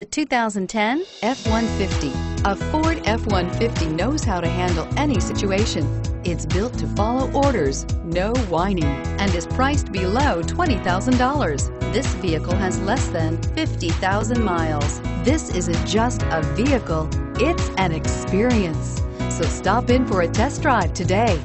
The 2010 F-150. A Ford F-150 knows how to handle any situation. It's built to follow orders, no whining, and is priced below $20,000. This vehicle has less than 50,000 miles. This isn't just a vehicle, it's an experience. So stop in for a test drive today.